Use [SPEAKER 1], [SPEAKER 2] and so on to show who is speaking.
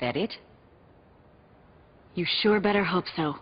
[SPEAKER 1] That it? You sure better hope so.